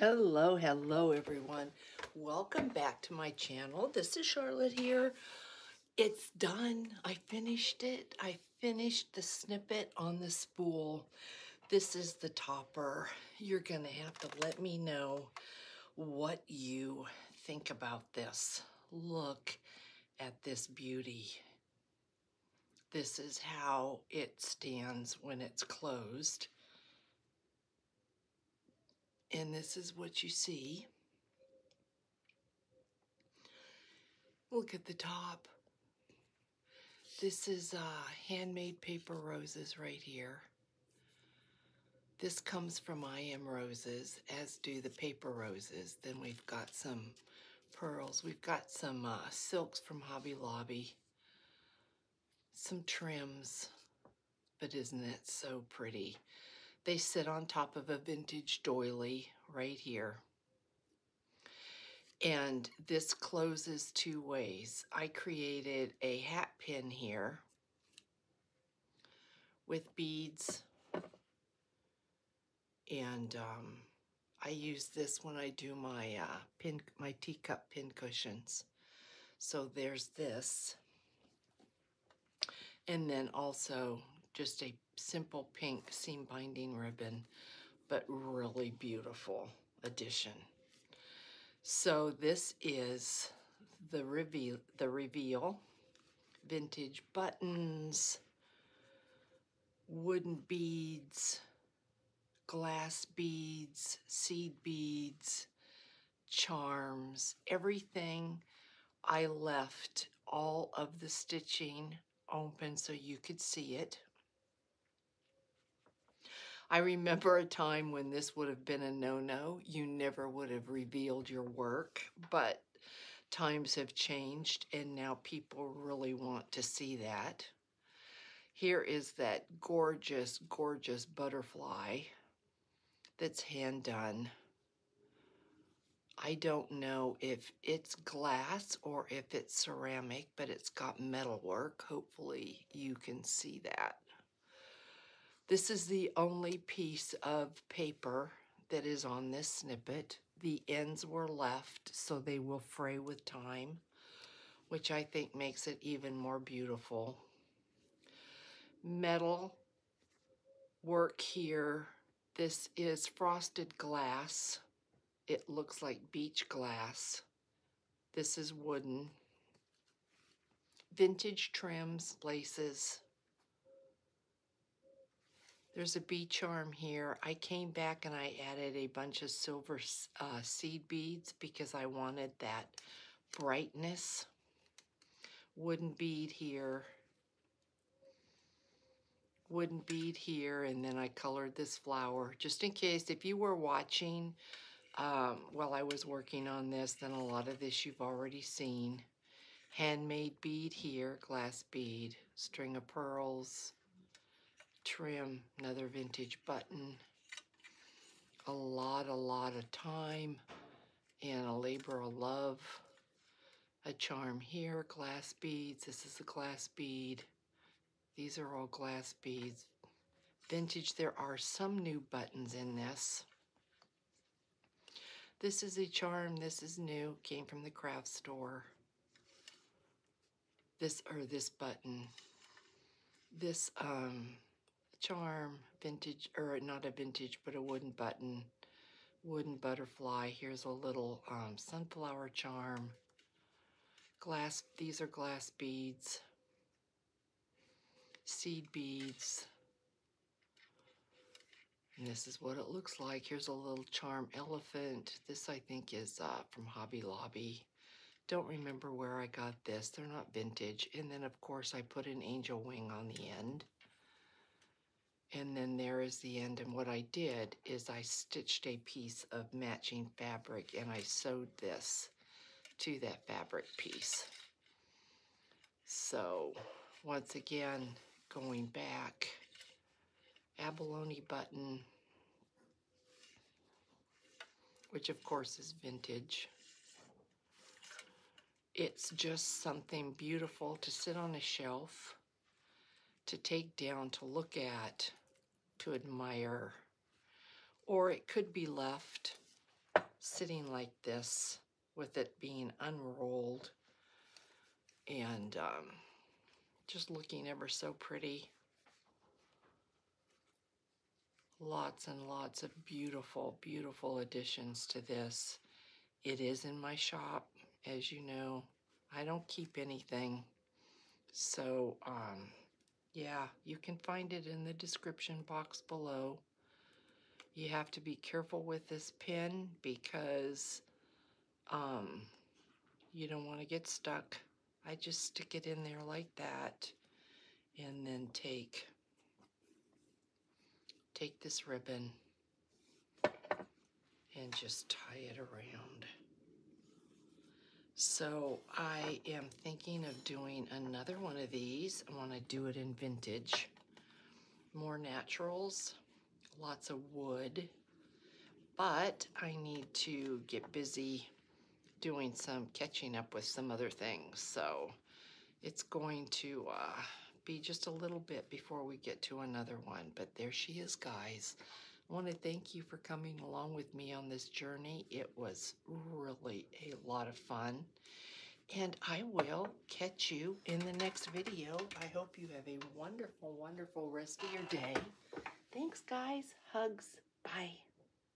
Hello, hello everyone. Welcome back to my channel. This is Charlotte here. It's done. I finished it. I finished the snippet on the spool. This is the topper. You're going to have to let me know what you think about this. Look at this beauty. This is how it stands when it's closed. And this is what you see. Look at the top. This is uh, handmade paper roses right here. This comes from I Am Roses, as do the paper roses. Then we've got some pearls. We've got some uh, silks from Hobby Lobby. Some trims. But isn't it so pretty? They sit on top of a vintage doily right here. And this closes two ways. I created a hat pin here with beads. And um, I use this when I do my uh, pin, my teacup pin cushions. So there's this. And then also just a simple pink seam binding ribbon, but really beautiful addition. So this is the reveal, the reveal, vintage buttons, wooden beads, glass beads, seed beads, charms, everything. I left all of the stitching open so you could see it I remember a time when this would have been a no-no. You never would have revealed your work, but times have changed and now people really want to see that. Here is that gorgeous, gorgeous butterfly that's hand done. I don't know if it's glass or if it's ceramic, but it's got metal work. Hopefully you can see that. This is the only piece of paper that is on this snippet. The ends were left so they will fray with time, which I think makes it even more beautiful. Metal work here. This is frosted glass. It looks like beach glass. This is wooden. Vintage trims, laces, there's a bead charm here. I came back and I added a bunch of silver uh, seed beads because I wanted that brightness. Wooden bead here. Wooden bead here, and then I colored this flower. Just in case, if you were watching um, while I was working on this, then a lot of this you've already seen. Handmade bead here, glass bead, string of pearls, trim, another vintage button. A lot, a lot of time and a labor of love. A charm here, glass beads. This is a glass bead. These are all glass beads. Vintage, there are some new buttons in this. This is a charm, this is new, came from the craft store. This, or this button. This, um, charm, vintage, or not a vintage, but a wooden button, wooden butterfly. Here's a little um, sunflower charm. Glass, these are glass beads. Seed beads. And this is what it looks like. Here's a little charm elephant. This I think is uh, from Hobby Lobby. Don't remember where I got this. They're not vintage. And then of course I put an angel wing on the end and then there is the end. And what I did is I stitched a piece of matching fabric and I sewed this to that fabric piece. So once again, going back, abalone button, which of course is vintage. It's just something beautiful to sit on a shelf, to take down, to look at, to admire. Or it could be left sitting like this with it being unrolled and um, just looking ever so pretty. Lots and lots of beautiful, beautiful additions to this. It is in my shop, as you know. I don't keep anything. So, um, yeah, you can find it in the description box below. You have to be careful with this pin because um, you don't want to get stuck. I just stick it in there like that and then take take this ribbon and just tie it around. So I am thinking of doing another one of these. I want to do it in vintage. More naturals, lots of wood. But I need to get busy doing some catching up with some other things. So it's going to uh, be just a little bit before we get to another one. But there she is, guys. I want to thank you for coming along with me on this journey. It was really a lot of fun. And I will catch you in the next video. I hope you have a wonderful, wonderful rest of your day. Thanks, guys. Hugs. Bye.